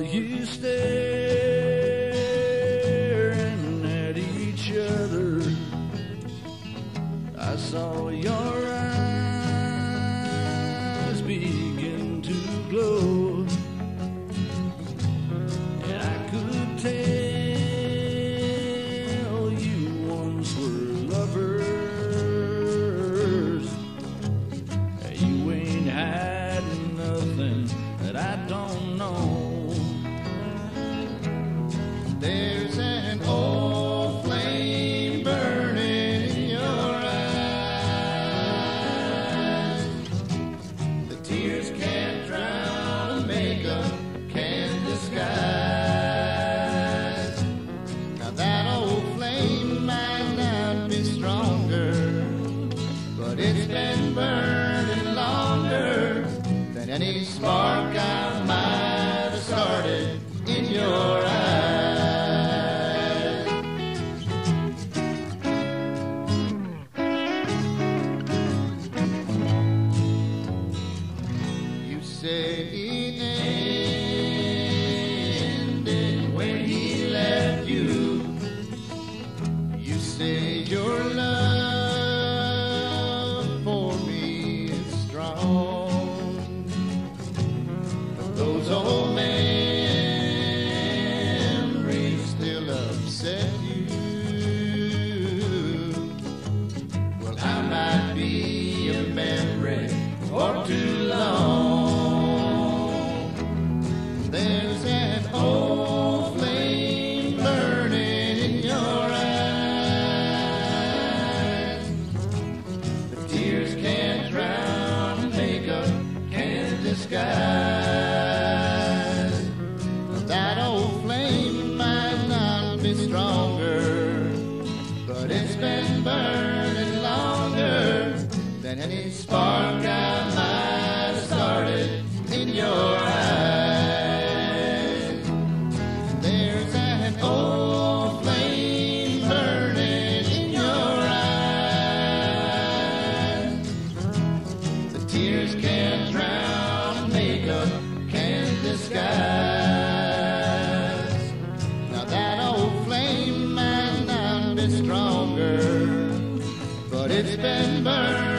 you staring at each other. I saw your burning longer than any spark I said it ended when he left you. You say your love for me is strong. Those old memories still upset you. Well, I might be a memory too long. Makeup can't disguise. That old flame might not be stronger, but it's been burning longer than any spark I it's been burned.